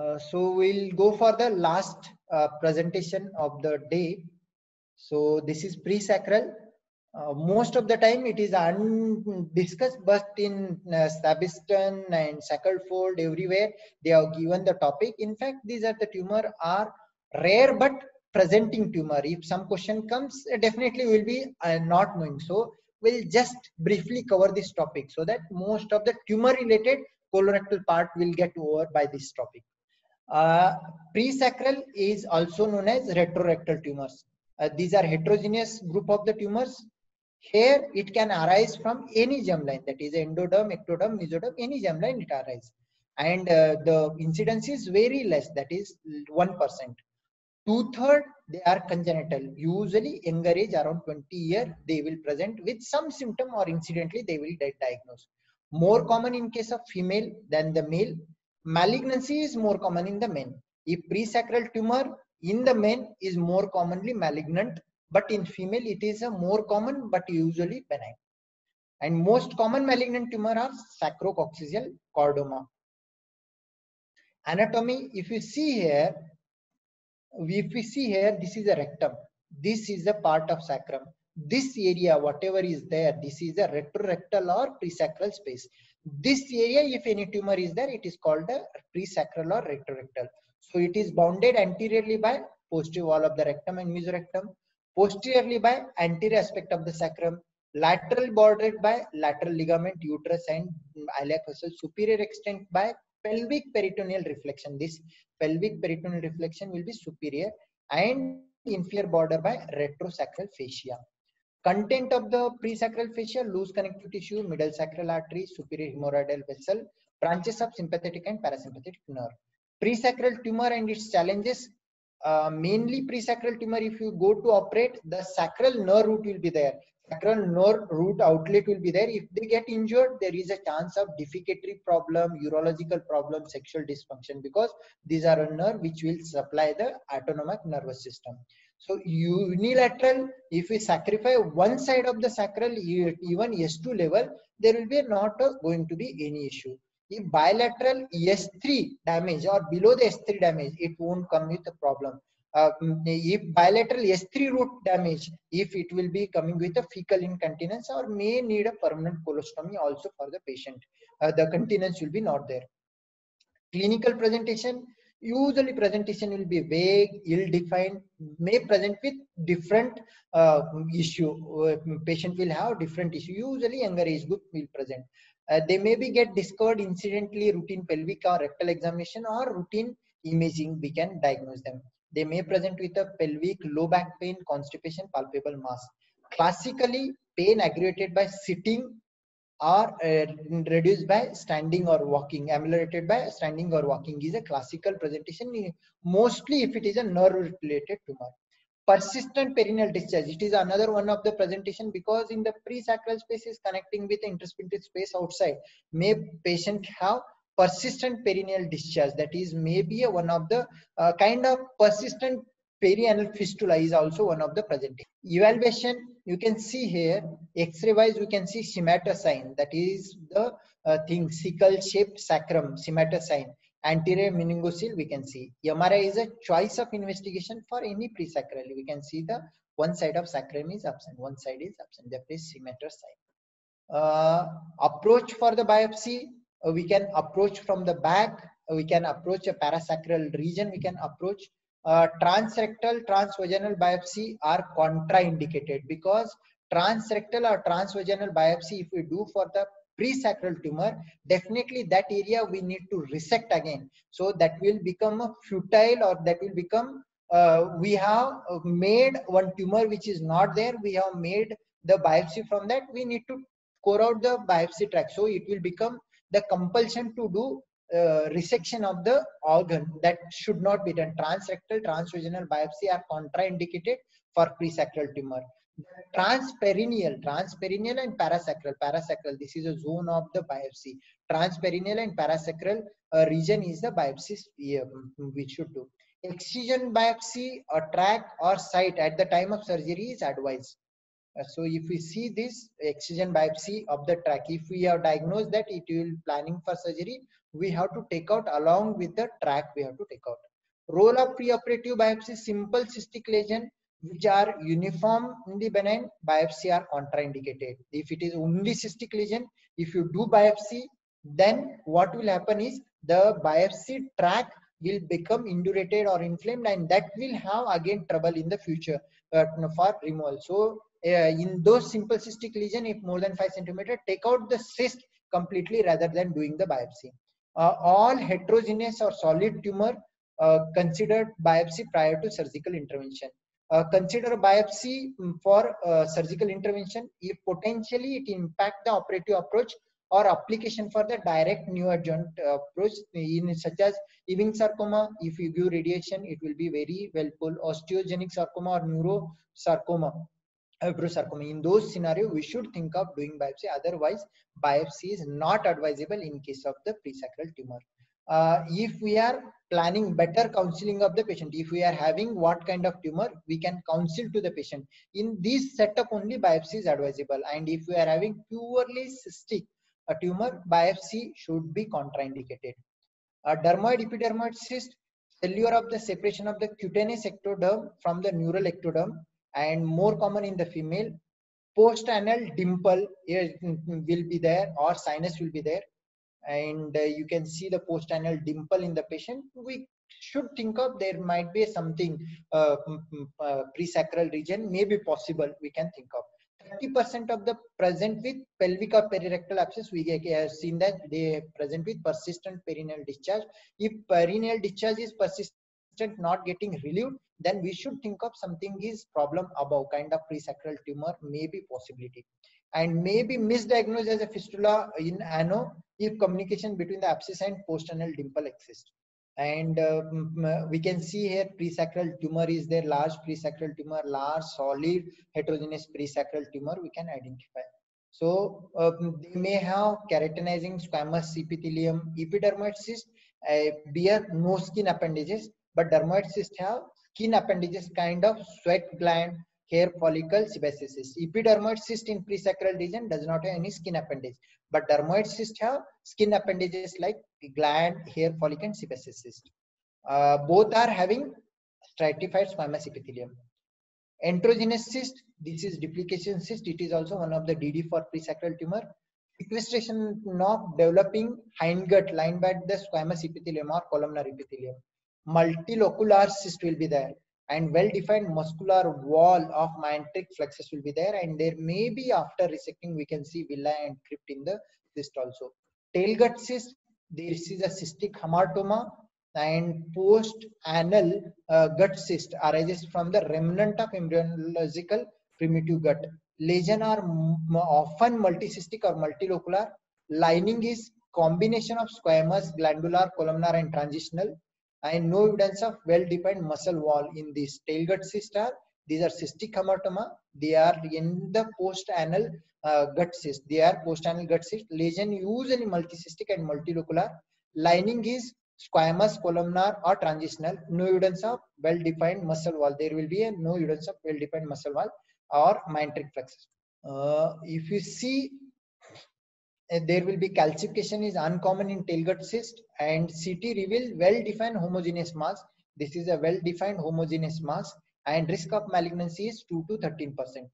Uh, so we'll go for the last uh, presentation of the day. So this is pre-sacral. Uh, most of the time it is undiscussed, but in uh, Sabiston and Shackelford everywhere they have given the topic. In fact, these are the tumor are rare but presenting tumor. If some question comes, uh, definitely will be uh, not knowing. So we'll just briefly cover this topic so that most of the tumor related colorectal part will get over by this topic. Uh, presacral is also known as retrorectal tumors. Uh, these are heterogeneous group of the tumors. Here it can arise from any germline that is endoderm, ectoderm, mesoderm, any germline it arises. And uh, the incidence is very less that is 1%. Two-third they are congenital. Usually younger age around 20 year they will present with some symptom or incidentally they will get diagnosed. More common in case of female than the male Malignancy is more common in the men. If presacral tumor in the men is more commonly malignant, but in female it is a more common but usually benign. And most common malignant tumor are sacrococcygeal chordoma. Anatomy, if you see here, if we see here, this is a rectum. This is a part of sacrum. This area, whatever is there, this is a retrorectal or presacral space. This area, if any tumor is there, it is called a presacral or retrorectal. So it is bounded anteriorly by posterior wall of the rectum and mesorectum, posteriorly by anterior aspect of the sacrum, lateral bordered by lateral ligament, uterus and iliac vessel, superior extent by pelvic peritoneal reflection. This pelvic peritoneal reflection will be superior and inferior border by retrosacral fascia. Content of the presacral fascia, loose connective tissue, middle sacral artery, superior hemorrhoidal vessel, branches of sympathetic and parasympathetic nerve. Presacral tumor and its challenges, uh, mainly presacral tumor, if you go to operate, the sacral nerve root will be there. Sacral nerve root outlet will be there. If they get injured, there is a chance of defecatory problem, urological problem, sexual dysfunction because these are a nerve which will supply the autonomic nervous system. So unilateral, if we sacrifice one side of the sacral, even S2 level, there will be not going to be any issue. If bilateral S3 damage or below the S3 damage, it won't come with a problem. Uh, if bilateral S3 root damage, if it will be coming with a fecal incontinence or may need a permanent colostomy also for the patient. Uh, the continence will be not there. Clinical presentation, usually presentation will be vague ill-defined may present with different uh, issue uh, patient will have different issue. Usually younger age group will present. Uh, they may be get discovered incidentally routine pelvic or rectal examination or routine imaging we can diagnose them. They may present with a pelvic low back pain constipation palpable mass. Classically pain aggravated by sitting are uh, reduced by standing or walking ameliorated by standing or walking is a classical presentation. Mostly if it is a nerve related tumor. Persistent perineal discharge it is another one of the presentation because in the presacral space is connecting with the intersphincter space outside. May patient have persistent perineal discharge. That is maybe a one of the uh, kind of persistent perianal fistula is also one of the presentation. evaluation you can see here x-ray wise we can see sign that is the uh, thing sickle shaped sacrum sign anterior meningocele we can see. Mri is a choice of investigation for any presacral. We can see the one side of sacrum is absent one side is absent. That is scimitar sign uh, approach for the biopsy uh, we can approach from the back. Uh, we can approach a parasacral region. We can approach uh, transrectal transvaginal biopsy are contraindicated because transrectal or transvaginal biopsy if we do for the presacral tumor definitely that area we need to resect again. So that will become futile or that will become uh, we have made one tumor which is not there we have made the biopsy from that we need to core out the biopsy track so it will become the compulsion to do uh, resection of the organ that should not be done. Transrectal, transvaginal biopsy are contraindicated for presacral tumor. Transperineal, transperineal and parasacral. Parasacral, this is a zone of the biopsy. Transperineal and parasacral uh, region is the biopsy um, we should do. Excision biopsy or track or site at the time of surgery is advised. Uh, so if we see this excision biopsy of the track, if we have diagnosed that it will planning for surgery, we have to take out along with the track we have to take out. Role of preoperative biopsy, simple cystic lesion which are uniform in the benign biopsy are contraindicated. If it is only cystic lesion, if you do biopsy, then what will happen is the biopsy track will become indurated or inflamed and that will have again trouble in the future uh, for removal. So uh, in those simple cystic lesion, if more than 5 centimeter, take out the cyst completely rather than doing the biopsy. Uh, all heterogeneous or solid tumor uh, considered biopsy prior to surgical intervention. Uh, consider biopsy mm, for uh, surgical intervention if potentially it impact the operative approach or application for the direct neoadjuvant approach in such as Ewing sarcoma. If you give radiation, it will be very helpful. Osteogenic sarcoma or neurosarcoma fibrosarcoma. In those scenario, we should think of doing biopsy. Otherwise, biopsy is not advisable in case of the presacral tumor. Uh, if we are planning better counseling of the patient, if we are having what kind of tumor, we can counsel to the patient. In this setup, only biopsy is advisable. And if we are having purely cystic a tumor, biopsy should be contraindicated. A dermoid epidermoid cyst, failure of the separation of the cutaneous ectoderm from the neural ectoderm and more common in the female post-anal dimple will be there or sinus will be there. And uh, you can see the post-anal dimple in the patient. We should think of there might be something uh, uh, presacral region may be possible we can think of. 30% of the present with pelvic or perirectal abscess we have seen that they present with persistent perineal discharge. If perineal discharge is persistent not getting relieved then we should think of something is problem above kind of presacral tumor may be possibility. And may be misdiagnosed as a fistula in ano if communication between the abscess and postanal dimple exists. And um, we can see here presacral tumor is there large presacral tumor large solid heterogeneous presacral tumor we can identify. So um, they may have keratinizing squamous epithelium epidermoid cyst uh, bear no skin appendages but dermoid cysts have skin appendages kind of sweat gland, hair follicle, sebaceous cyst. Epidermoid cyst in presacral region does not have any skin appendage, but dermoid cyst have skin appendages like gland, hair follicle, and sebaceous cyst. Uh, both are having stratified squamous epithelium. Enterogenous cyst, this is duplication cyst. It is also one of the DD for presacral tumor. Sequestration of developing hindgut lined by the squamous epithelium or columnar epithelium multilocular cyst will be there. And well-defined muscular wall of myenteric plexus will be there. And there may be after resecting we can see villi and crypt in the cyst also. Tail gut cyst this is a cystic hamartoma and post anal uh, gut cyst arises from the remnant of embryological primitive gut. Lesion are often multicystic or multilocular. Lining is combination of squamous glandular columnar and transitional and no evidence of well-defined muscle wall in this tail gut cyst these are cystic hamartoma they are in the post-anal uh, gut cyst they are post-anal gut cyst lesion usually multicystic and multilocular lining is squamous columnar or transitional no evidence of well-defined muscle wall there will be a no evidence of well-defined muscle wall or myenteric plexus uh, if you see there will be calcification is uncommon in tailgut cyst and CT reveal well-defined homogeneous mass. This is a well-defined homogeneous mass and risk of malignancy is 2 to 13 percent.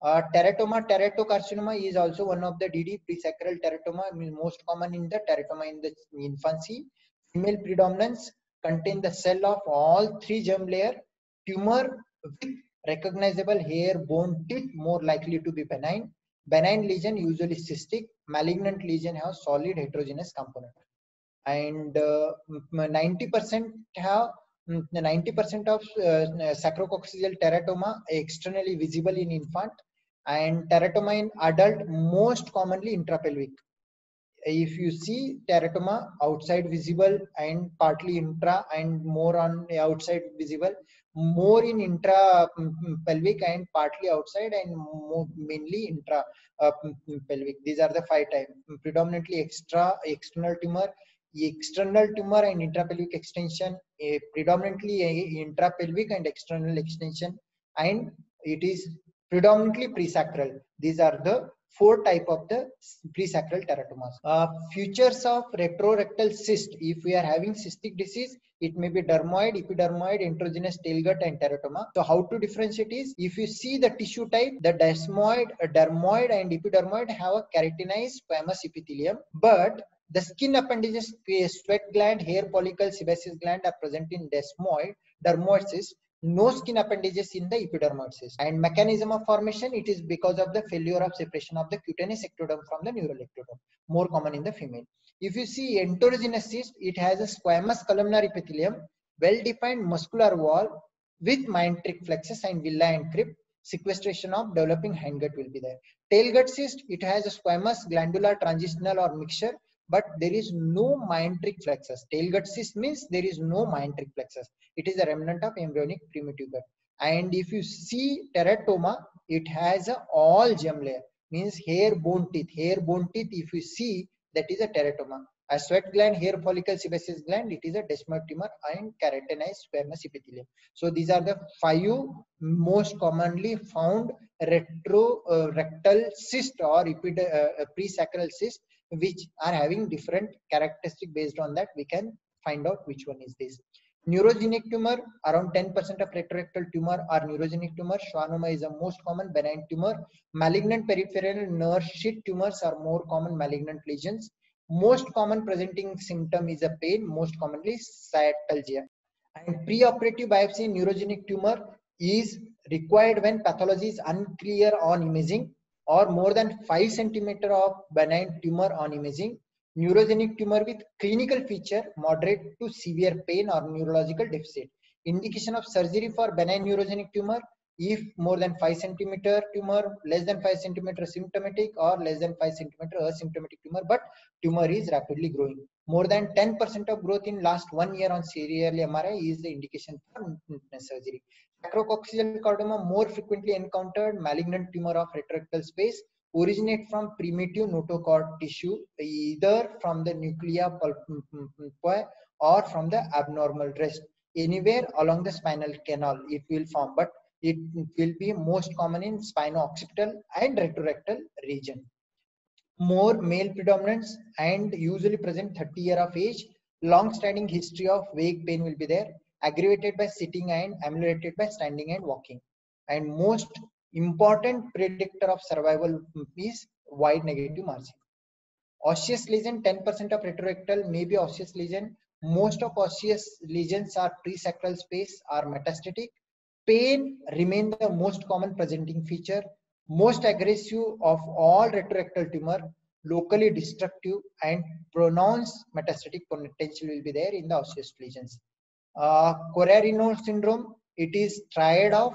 Uh, teratoma teratocarcinoma is also one of the DD presacral teratoma most common in the teratoma in the infancy. Female predominance contain the cell of all three germ layer. Tumor with recognizable hair, bone, teeth more likely to be benign benign lesion usually cystic. Malignant lesion have solid heterogeneous component. And 90% uh, have 90% of uh, sacrococcygeal teratoma externally visible in infant. And teratoma in adult most commonly intrapelvic. If you see teratoma outside visible and partly intra and more on outside visible more in intra mm, mm, pelvic and partly outside and mainly intra uh, mm, pelvic these are the five types predominantly extra external tumor external tumor and intrapelvic extension predominantly intrapelvic and external extension and it is predominantly presacral. These are the four type of the presacral teratomas. Uh, features of retrorectal cyst. If we are having cystic disease, it may be dermoid, epidermoid, enterogenous tail gut, and teratoma. So how to differentiate is if you see the tissue type, the desmoid, dermoid, and epidermoid have a keratinized squamous epithelium, but the skin appendages, sweat gland, hair follicle, sebaceous gland are present in desmoid, dermoid cyst, no skin appendages in the epidermoid cyst. And mechanism of formation, it is because of the failure of separation of the cutaneous ectoderm from the neural ectoderm, more common in the female. If you see enterogenous cyst, it has a squamous columnar epithelium, well-defined muscular wall with myenteric plexus and villi and crypt. Sequestration of developing hindgut will be there. tailgut cyst, it has a squamous glandular transitional or mixture but there is no myenteric plexus. Tail gut cyst means there is no myenteric plexus. It is a remnant of embryonic primitive gut. And if you see teratoma, it has a all gem layer, means hair, bone, teeth. Hair, bone, teeth, if you see, that is a teratoma. A sweat gland, hair follicle, sebaceous gland, it is a desmoid tumor and keratinized squamous epithelium. So these are the five most commonly found retrorectal uh, cyst or uh, presacral cyst which are having different characteristic based on that we can find out which one is this. Neurogenic tumor around 10% of retrorectal tumor are neurogenic tumor. Schwannoma is the most common benign tumor. Malignant peripheral nerve sheath tumors are more common malignant lesions. Most common presenting symptom is a pain most commonly sciatalgia. And preoperative biopsy neurogenic tumor is required when pathology is unclear on imaging or more than 5 centimeter of benign tumor on imaging, neurogenic tumor with clinical feature, moderate to severe pain or neurological deficit. Indication of surgery for benign neurogenic tumor, if more than 5 centimeter tumor, less than 5 centimeter symptomatic or less than 5 centimeter asymptomatic tumor, but tumor is rapidly growing. More than 10% of growth in last one year on serial MRI is the indication for surgery. Sacrococcygeal carcinoma more frequently encountered malignant tumor of retrorectal space originate from primitive notochord tissue either from the nuclei pulpi mm, mm, mm, or from the abnormal rest anywhere along the spinal canal it will form but it will be most common in spino-occipital and retrorectal region more male predominance and usually present 30 year of age long standing history of vague pain will be there aggravated by sitting and ameliorated by standing and walking. And most important predictor of survival is wide negative margin. Osseous lesion, 10% of retrorectal may be osseous lesion. Most of osseous lesions are presacral space are metastatic. Pain remain the most common presenting feature. Most aggressive of all retrorectal tumor, locally destructive and pronounced metastatic potential will be there in the osseous lesions. Uh, syndrome, it is triad of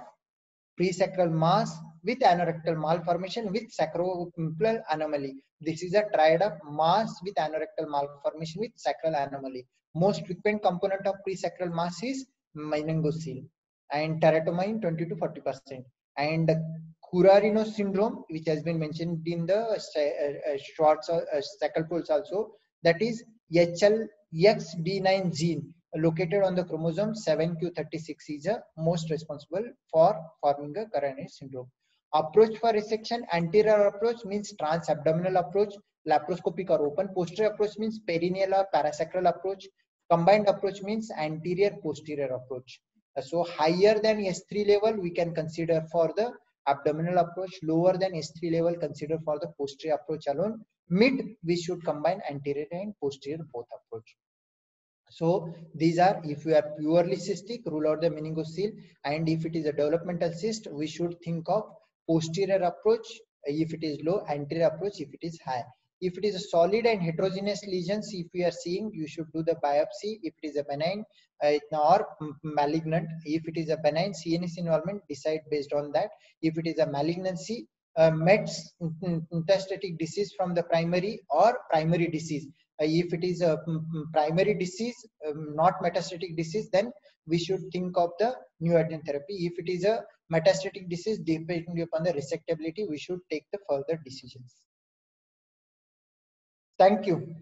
presacral mass with anorectal malformation with sacropimpleal anomaly. This is a triad of mass with anorectal malformation with sacral anomaly. Most frequent component of presacral mass is meningocele and teratoma in 20 to 40 percent. And Currarino syndrome, which has been mentioned in the uh, uh, Schwartz uh, Shackelford's also, that is HLXB9 gene located on the chromosome 7q36 is a most responsible for forming a Currarino syndrome. Approach for resection, anterior approach means transabdominal approach, laparoscopic or open. Posterior approach means perineal or parasacral approach. Combined approach means anterior posterior approach. So higher than S3 level, we can consider for the abdominal approach. Lower than S3 level, consider for the posterior approach alone. Mid, we should combine anterior and posterior both approach. So these are, if you are purely cystic, rule out the meningocele. And if it is a developmental cyst, we should think of posterior approach. If it is low, anterior approach. If it is high. If it is a solid and heterogeneous lesions, if we are seeing, you should do the biopsy. If it is a benign uh, or malignant, if it is a benign CNS involvement, decide based on that. If it is a malignancy, uh, METS metastatic disease from the primary or primary disease uh, if it is a primary disease, um, not metastatic disease, then we should think of the neoadjuvant therapy. If it is a metastatic disease, depending upon the resectability, we should take the further decisions. Thank you.